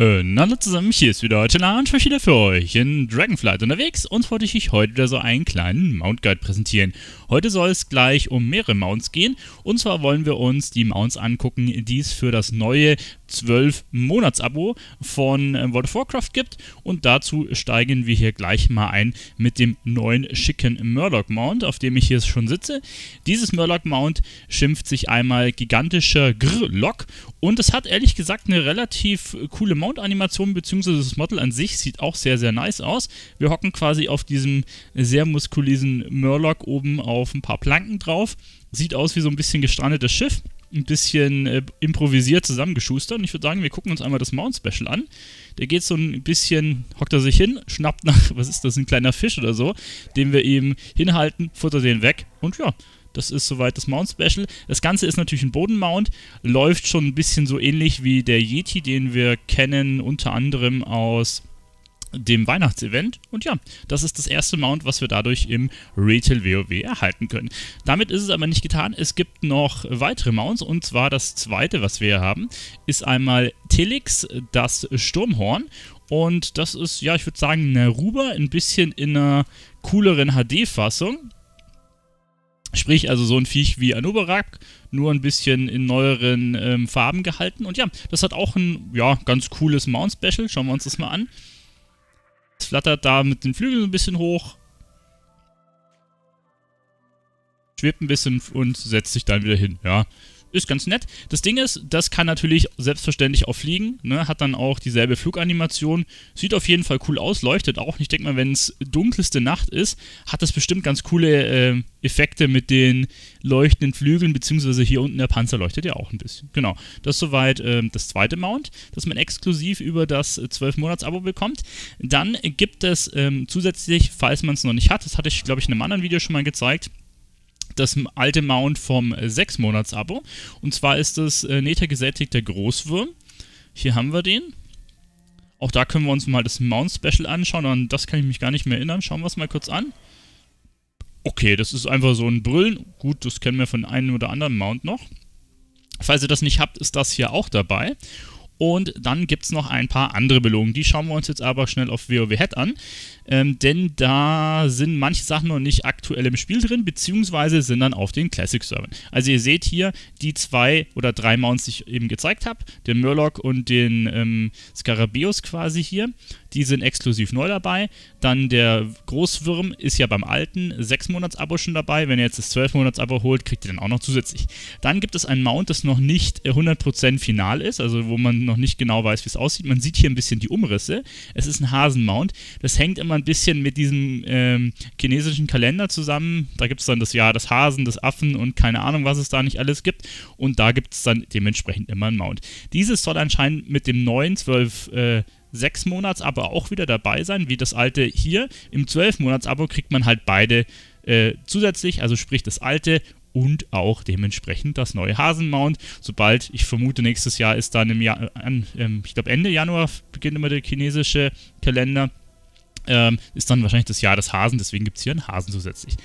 Äh, hallo zusammen, hier ist wieder heute Lunch wieder für euch in Dragonflight unterwegs und wollte ich euch heute wieder so einen kleinen Mount Guide präsentieren. Heute soll es gleich um mehrere Mounts gehen und zwar wollen wir uns die Mounts angucken, die es für das neue 12-Monats-Abo von äh, World of Warcraft gibt und dazu steigen wir hier gleich mal ein mit dem neuen schicken Murloc Mount, auf dem ich hier schon sitze. Dieses Murloc Mount schimpft sich einmal gigantischer Grr-Lock und es hat ehrlich gesagt eine relativ coole Mount-Animation, beziehungsweise das Model an sich sieht auch sehr, sehr nice aus. Wir hocken quasi auf diesem sehr muskulösen Murloc oben auf ein paar Planken drauf. Sieht aus wie so ein bisschen gestrandetes Schiff. Ein bisschen äh, improvisiert zusammengeschustert. Und ich würde sagen, wir gucken uns einmal das Mount-Special an. Der geht so ein bisschen, hockt er sich hin, schnappt nach, was ist das, ein kleiner Fisch oder so, den wir ihm hinhalten, futtert den weg und ja, das ist soweit das Mount Special. Das Ganze ist natürlich ein Bodenmount, läuft schon ein bisschen so ähnlich wie der Yeti, den wir kennen, unter anderem aus dem Weihnachtsevent. Und ja, das ist das erste Mount, was wir dadurch im Retail WoW erhalten können. Damit ist es aber nicht getan. Es gibt noch weitere Mounts und zwar das zweite, was wir hier haben, ist einmal Telix, das Sturmhorn. Und das ist, ja, ich würde sagen, eine Ruber, ein bisschen in einer cooleren HD-Fassung. Sprich, also so ein Viech wie Anobarak, nur ein bisschen in neueren ähm, Farben gehalten. Und ja, das hat auch ein ja, ganz cooles Mount-Special. Schauen wir uns das mal an. Es flattert da mit den Flügeln ein bisschen hoch. Schwebt ein bisschen und setzt sich dann wieder hin. Ja, ist ganz nett. Das Ding ist, das kann natürlich selbstverständlich auch fliegen, ne? hat dann auch dieselbe Fluganimation. Sieht auf jeden Fall cool aus, leuchtet auch. Ich denke mal, wenn es dunkelste Nacht ist, hat das bestimmt ganz coole äh, Effekte mit den leuchtenden Flügeln, beziehungsweise hier unten der Panzer leuchtet ja auch ein bisschen. Genau, das ist soweit äh, das zweite Mount, das man exklusiv über das 12-Monats-Abo bekommt. Dann gibt es ähm, zusätzlich, falls man es noch nicht hat, das hatte ich, glaube ich, in einem anderen Video schon mal gezeigt, das alte Mount vom 6-Monats-Abo. Und zwar ist das äh, Nether-gesättigter Großwurm. Hier haben wir den. Auch da können wir uns mal das Mount-Special anschauen. An das kann ich mich gar nicht mehr erinnern. Schauen wir es mal kurz an. Okay, das ist einfach so ein Brüllen. Gut, das kennen wir von einem oder anderen Mount noch. Falls ihr das nicht habt, ist das hier auch dabei. Und dann gibt es noch ein paar andere Belohnungen. Die schauen wir uns jetzt aber schnell auf WoW Head an. Ähm, denn da sind manche Sachen noch nicht aktuell im Spiel drin, beziehungsweise sind dann auf den Classic-Servern. Also ihr seht hier die zwei oder drei Mounts, die ich eben gezeigt habe. Den Murloc und den ähm, Scarabeus quasi hier. Die sind exklusiv neu dabei. Dann der Großwürm ist ja beim alten 6-Monats-Abo schon dabei. Wenn ihr jetzt das 12-Monats-Abo holt, kriegt ihr dann auch noch zusätzlich. Dann gibt es ein Mount, das noch nicht 100% final ist, also wo man noch nicht genau weiß, wie es aussieht. Man sieht hier ein bisschen die Umrisse. Es ist ein Hasenmount. Das hängt immer ein bisschen mit diesem ähm, chinesischen Kalender zusammen. Da gibt es dann das Jahr des Hasen, des Affen und keine Ahnung, was es da nicht alles gibt. Und da gibt es dann dementsprechend immer ein Mount. Dieses soll anscheinend mit dem neuen 12 äh, sechs Monats aber auch wieder dabei sein, wie das alte hier. Im 12 Monats Abo kriegt man halt beide äh, zusätzlich, also sprich das alte und auch dementsprechend das neue Hasenmount. Sobald, ich vermute, nächstes Jahr ist dann im Jahr, äh, äh, ich glaube Ende Januar beginnt immer der chinesische Kalender ähm, ist dann wahrscheinlich das Jahr des Hasen, deswegen gibt es hier einen Hasen zusätzlich.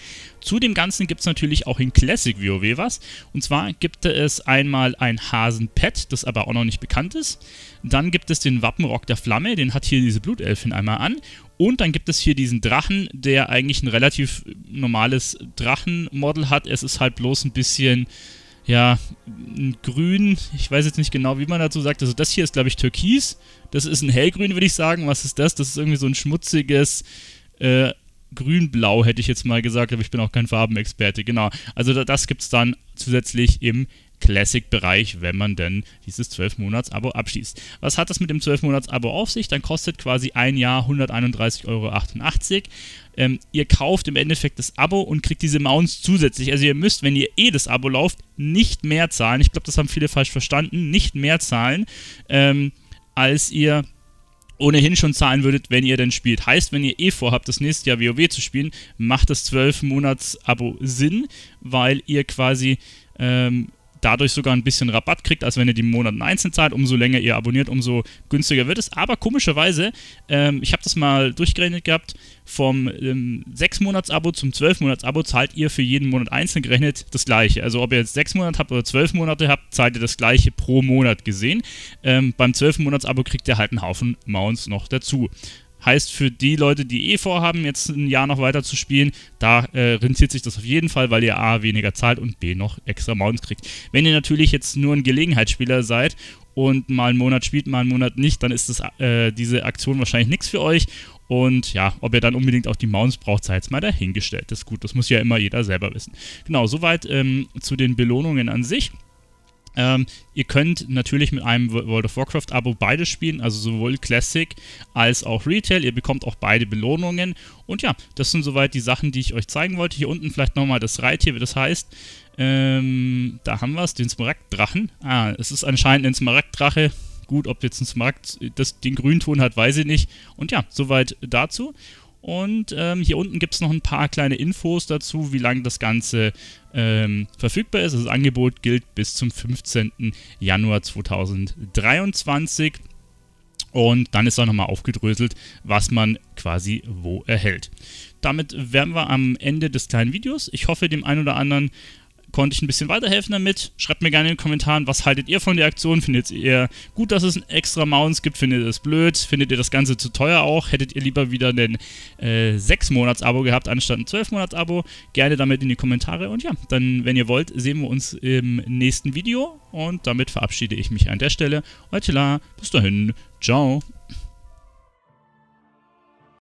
Zu dem Ganzen gibt es natürlich auch in Classic WoW was. Und zwar gibt es einmal ein Hasen-Pet, das aber auch noch nicht bekannt ist. Dann gibt es den Wappenrock der Flamme, den hat hier diese Blutelfin einmal an. Und dann gibt es hier diesen Drachen, der eigentlich ein relativ normales Drachenmodel hat. Es ist halt bloß ein bisschen ja, grün, ich weiß jetzt nicht genau, wie man dazu sagt. Also das hier ist, glaube ich, türkis. Das ist ein hellgrün, würde ich sagen. Was ist das? Das ist irgendwie so ein schmutziges äh, grün-blau, hätte ich jetzt mal gesagt, aber ich bin auch kein Farbenexperte. Genau. Also das gibt es dann zusätzlich im Classic-Bereich, wenn man denn dieses 12-Monats-Abo abschließt. Was hat das mit dem 12-Monats-Abo auf sich? Dann kostet quasi ein Jahr 131,88 Euro. Ähm, ihr kauft im Endeffekt das Abo und kriegt diese Mounts zusätzlich. Also ihr müsst, wenn ihr eh das Abo lauft, nicht mehr zahlen. Ich glaube, das haben viele falsch verstanden. Nicht mehr zahlen, ähm, als ihr ohnehin schon zahlen würdet, wenn ihr denn spielt. Heißt, wenn ihr eh vorhabt, das nächste Jahr WoW zu spielen, macht das 12-Monats-Abo Sinn, weil ihr quasi ähm, dadurch sogar ein bisschen Rabatt kriegt, als wenn ihr die Monate einzeln zahlt. Umso länger ihr abonniert, umso günstiger wird es. Aber komischerweise, ähm, ich habe das mal durchgerechnet gehabt, vom ähm, 6-Monats-Abo zum 12-Monats-Abo zahlt ihr für jeden Monat einzeln gerechnet das gleiche. Also ob ihr jetzt 6 Monate habt oder 12 Monate habt, zahlt ihr das gleiche pro Monat gesehen. Ähm, beim 12-Monats-Abo kriegt ihr halt einen Haufen Mounts noch dazu. Heißt für die Leute, die eh vorhaben, jetzt ein Jahr noch weiter zu spielen, da äh, rentiert sich das auf jeden Fall, weil ihr A weniger zahlt und B noch extra Mounts kriegt. Wenn ihr natürlich jetzt nur ein Gelegenheitsspieler seid und mal einen Monat spielt, mal einen Monat nicht, dann ist das, äh, diese Aktion wahrscheinlich nichts für euch. Und ja, ob ihr dann unbedingt auch die Mounts braucht, sei jetzt mal dahingestellt. Das ist gut, das muss ja immer jeder selber wissen. Genau, soweit ähm, zu den Belohnungen an sich. Ähm, ihr könnt natürlich mit einem World of Warcraft-Abo beides spielen, also sowohl Classic als auch Retail. Ihr bekommt auch beide Belohnungen. Und ja, das sind soweit die Sachen, die ich euch zeigen wollte. Hier unten vielleicht nochmal das Reittier, wie das heißt. Ähm, da haben wir es, den Smaragddrachen. Ah, es ist anscheinend ein Smaragddrache. Gut, ob jetzt ein Smaragd das, den Grünton hat, weiß ich nicht. Und ja, soweit dazu. Und ähm, hier unten gibt es noch ein paar kleine Infos dazu, wie lange das Ganze ähm, verfügbar ist. Das Angebot gilt bis zum 15. Januar 2023. Und dann ist auch nochmal aufgedröselt, was man quasi wo erhält. Damit wären wir am Ende des kleinen Videos. Ich hoffe, dem einen oder anderen konnte ich ein bisschen weiterhelfen damit. Schreibt mir gerne in den Kommentaren, was haltet ihr von der Aktion? Findet ihr gut, dass es extra Mounts gibt? Findet ihr das blöd? Findet ihr das Ganze zu teuer auch? Hättet ihr lieber wieder ein äh, 6-Monats-Abo gehabt, anstatt ein 12-Monats-Abo? Gerne damit in die Kommentare. Und ja, dann, wenn ihr wollt, sehen wir uns im nächsten Video. Und damit verabschiede ich mich an der Stelle. Heute bis dahin. Ciao.